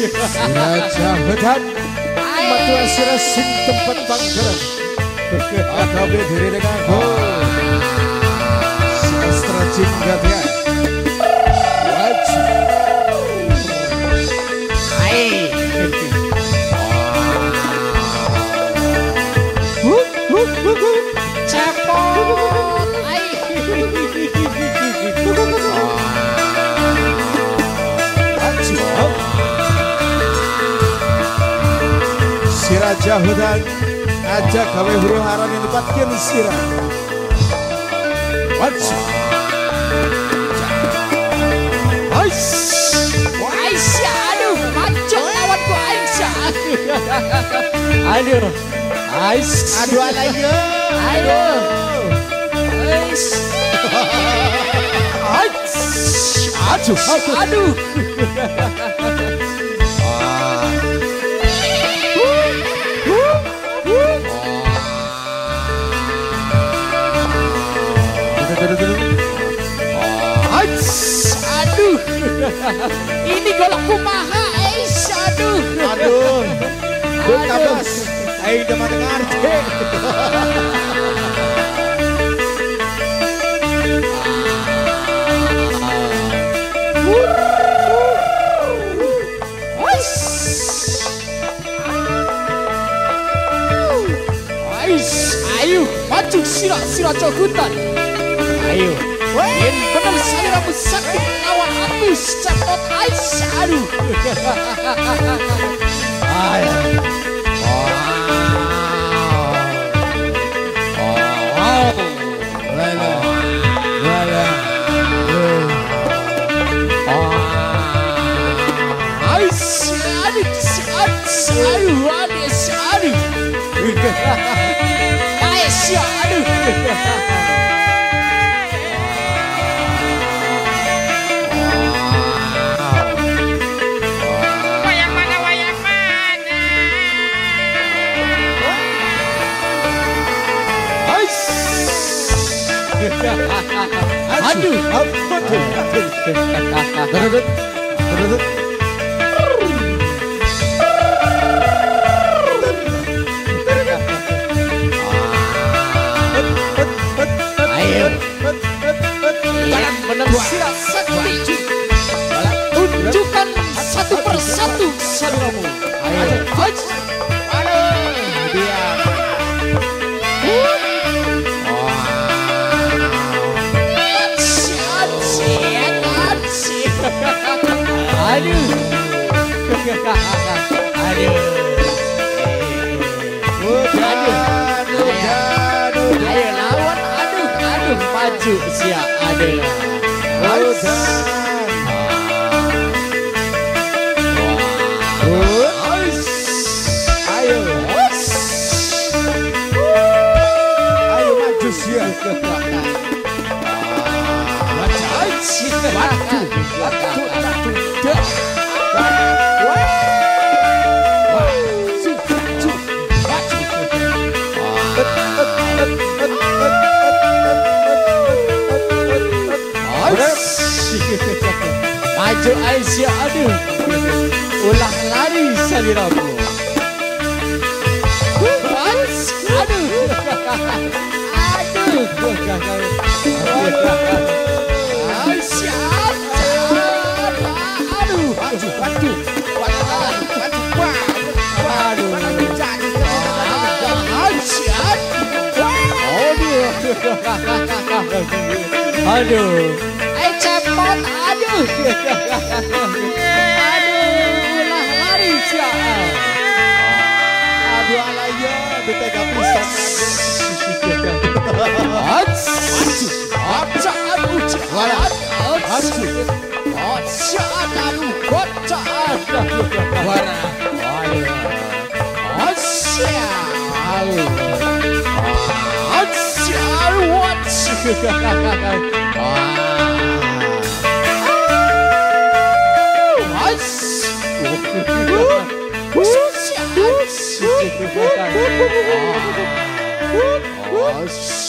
Raja Bedan Matua sira sing tempat panggeran Agawe diri dengan go Sastra jinggat ya Raja Hudan aja gawe huru haram yang tempatkan sirah What's Aisyah, aduh, macet lawanku Aisyah. Aduh, Aisyah. Aduh alaya. Aduh. Aisyah. Aduh, aduh. Aduh. Aduh, ini golok kumaha, Aisyah, aduh. Aduh, aduh, kabas, ayo udah mendengar. Ayo, maju sirah-sirah cokutan. Ayo. Yang benar saliramu sakit lawan aduh. Ayo. Aisyah, aduh. Aduh, apa tuh? Terus, terus. Ayo. Siap sakti. Tunjukkan satu persatu saliramu. Ayo. Aduh, maju. Sia aduh. Ayo, ayo Maju Aisyah aduh Ulah lari saliramu Aduh Aduh Aisyah Aduh Aduh Aduh Aduh Aisyah Aduh Aduh Eh cepot Aduh Aduh Lah Aduh. Jaws.